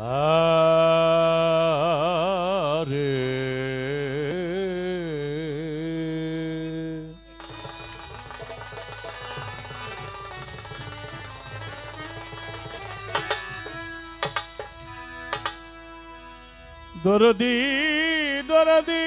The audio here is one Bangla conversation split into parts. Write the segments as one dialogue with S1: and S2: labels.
S1: আরে দরদি দরদি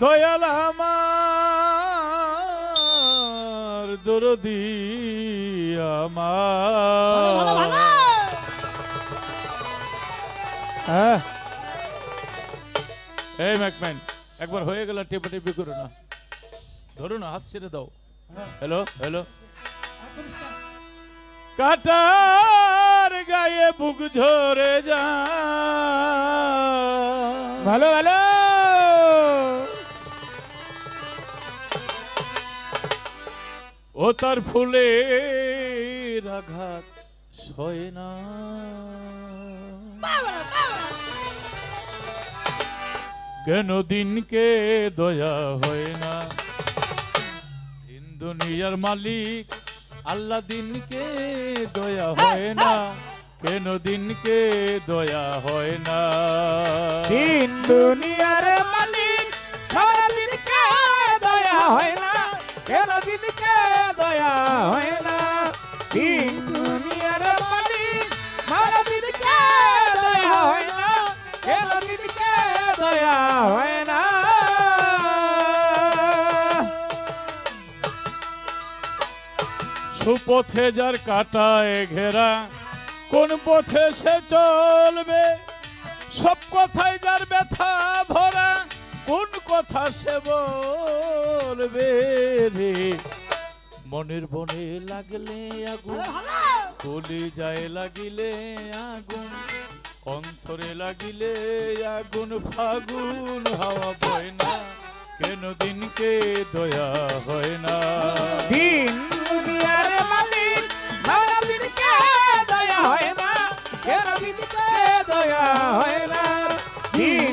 S1: দয়াল আমার দরদি আমার। হ্যাঁ। এই ম্যাকম্যান একবার হয়ে গেল টেপা টেপি করো না। ধরো না হাত ছেড়ে দাও। Hello hello. কাটার গায়ে বুক ঝরে যা
S2: ভালো ভালো।
S1: ও তার ফুলে আঘাত সয় না। কেন দিনকে দয়া হয় না? দিন দুনিয়ার মালিক আল্লাহ দিনকে দয়া হয় না। কেন দিনকে দয়া হয় না?
S2: দিন দুনিয়ার মালিক দিনকে দয়া হয় না। কেন দিনকে দয়া হয় না। দিন দুনিয়ার মালিক সারা দিনকে দয়া হয় না। কেন দিনকে দয়া হয় না।
S1: সুপথে যার কাটায় ঘেরা, কোন পথে সে চলবে? সব কথাই যার ব্যথা ভরা কোন কথা সে বলবে রে? মনের বনে লাগলে আগুন কলি যায় লাগিলে আগুন অন্তরে লাগিলে আগুন ফাগুন হাওয়া বয় না কেন দিনকে দয়া হয় না?
S2: দিন দুনিয়ার মালিক সারা দিনকে দয়া হয় না কেন দিনকে দয়া হয় না? দিন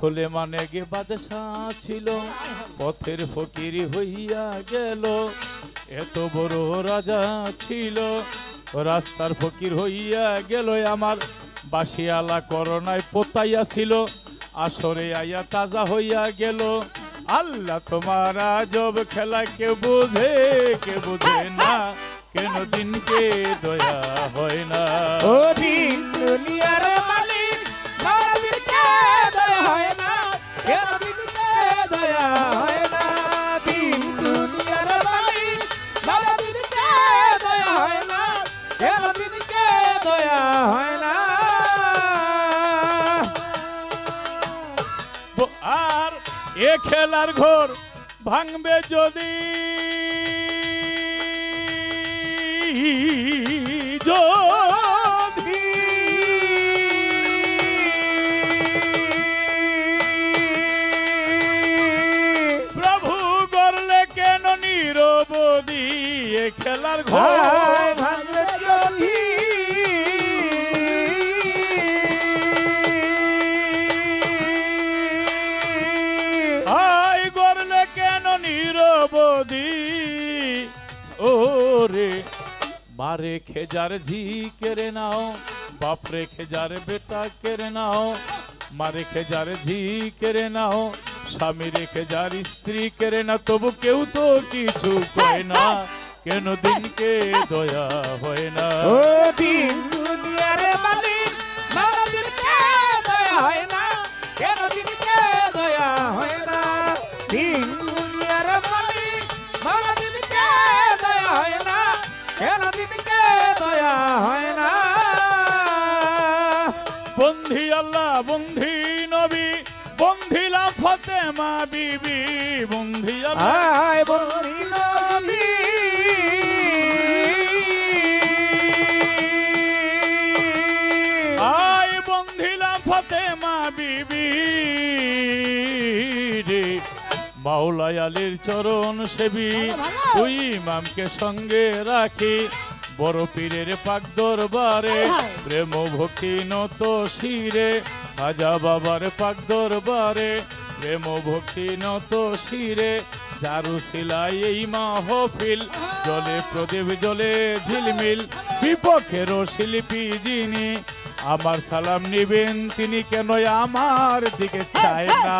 S1: সোলেমানে গে বাদশাহ ছিল, পথের ফকির হইয়া গেল। এত বড় রাজা ছিল, রাস্তার ফকির হইয়া গেল। আমার বাসিয়ালা করোনায় পোতাইয়া ছিল, আসরে আইয়া তাজা হইয়া গেল। আল্লাহ তোমার আজব খেলা কে বুঝে কে বুঝে না, কেন দিনকে দয়া হয় না? এ খেলার ঘর ভাঙবে যদি। নিরবদি
S2: ও
S1: রে মারে খেজার ঝি কেড়ে নাও বাপরে খেজার বেটা কেড়ে নাও মারে খেজার ঝি কেড়ে নাও স্বামী রেখে যার স্ত্রী কেড়ে না তবু কেউ তো কিছু কয় না কেন দিনকে দয়া হয় না।
S2: দিন
S1: আল্লাহ বন্ধি নবী বন্ধিলা ফতেমা বিবি বন্ধি
S2: আয় বন্ধি নবী।
S1: আই বন্ধিলা ফতেমা বিবি রে। মাওলাই আলীর চরণ সেবী তুই ইমামকে সঙ্গে রাখি। বড় পীরের পাক দরবারে প্রেম ভক্তি নত শিরে খাজা বাবার পাক দরবারে প্রেম ভক্তি নত শিরে চারু শিলাই এই মাহফিল জলে প্রদীপ জলে ঝিলমিল বিপক্ষেরও শিল্পী যিনি আমার সালাম নিবেন তিনি কেন আমার দিকে চায় না।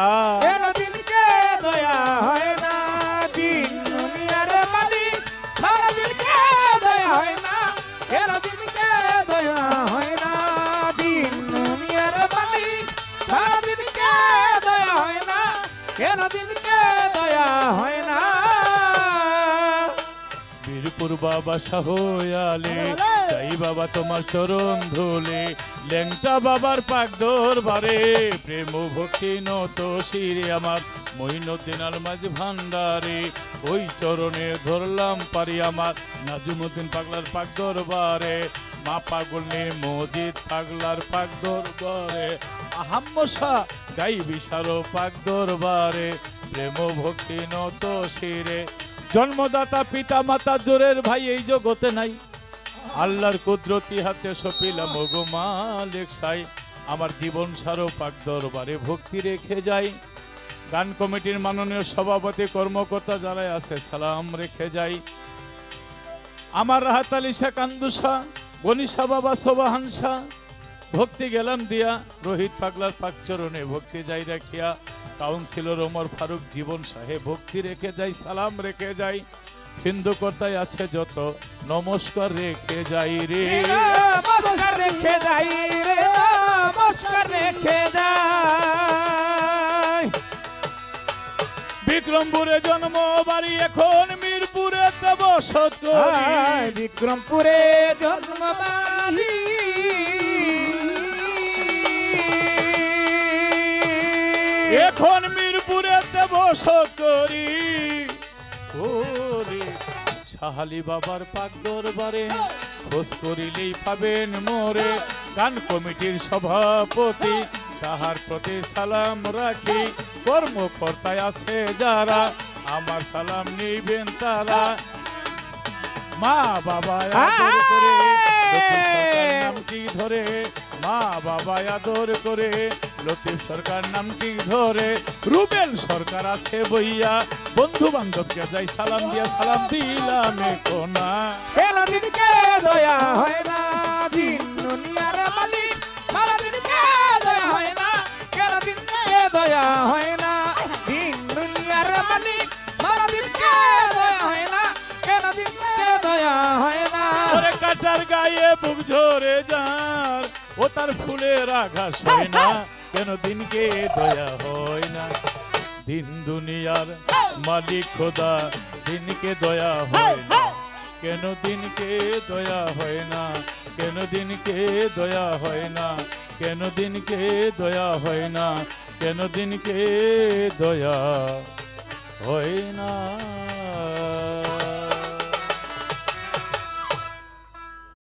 S2: হয় না। কেন দিনকে
S1: বীরপুর বাবা শাহয়ালে চাই বাবা। তোমার চরণ ধুলে ল্যাংটা বাবার পাক দরবারে প্রেম ভক্তি নত শিরে আমার মহিনুদ্দিন আলমাজ ভান্ডারে ওই চরণে ধরলাম পারি আমার নাজুমুদ্দিন পাগলার পাক দরবারে মা পাগল নে মজিদ পাগলার পাক দরবারে আহাম্মশা গাই বিশারো পাক দরবারে প্রেম ভক্তি নত শিরে জন্মদাতা পিতা মাতা জোরের ভাই, এই জগতে নাই। আল্লাহর কুদরতি হাতে সপিলাম ওগো মালিক সাই। আমার জীবন সারো পাক দরবারে ভক্তি রেখে যাই। গান কমিটির মাননীয় সভাপতি, কর্মকর্তা যারাই আছে, সালাম রেখে যাই। আমার রাহাত আলী শাহ কান্দুসা গনিশা বাবা সোবাহানসা ভক্তি গেলাম দিয়া, রোহিত পাগলার পাকচরণে ভক্তি যাই রাখিয়া। কাউন্সিলর ওমর ফারুক জীবন সাহেব ভক্তি রেখে যাই সালাম রেখে যাই। হিন্দু কর্তায় আছে যত নমস্কার রেখে যাই রে।
S2: নমস্কার রেখে যাই রে নমস্কার রেখে যাই।
S1: বিক্রমপুরে জন্ম বাড়ি এখন মিরপুরে বসত। করি।
S2: আয় বিক্রমপুরে
S1: এখন মিরপুরে বসত করি। সাহালি বাবার পাক দরবারে খোঁজ করিলেই পাবেন মোরে। গান কমিটির সভাপতি, তাহার প্রতি সালাম রাখি। কর্মকর্তায় আছে যারা, আমার সালাম নিবেন তারা। মা বাবা আদর করে নামটি ধরে। মা বাবা আদর করে লতিফ সরকার নামটি ধরে। রুবেল সরকার আছে বইয়া। বন্ধু বান্ধবকে যাই সালাম দিয়া সালাম দিলাম কোনা
S2: কেন দিনকে দয়া হয় না দিন দুনিয়ার মালিক। সারা দিনকে দয়া হয় না কেন দিনকে দয়া হয় না। দিন দুনিয়ার মালিক সারা দিনকে দয়া হয় না কেন দিনকে দয়া হয় না।
S1: কাটার গায়ে বুক ঝরে যার ও তার ফুলের আঘাস হয় না কেন দিনকে দয়া হয় না? দিন দুনিয়ার মালিক খোদা, দিনকে দয়া হয় না। কেন দিনকে দয়া হয় না? কেন দিনকে দয়া হয় না? কেন দিনকে দয়া হয় না? কেন দিনকে দয়া হয় না?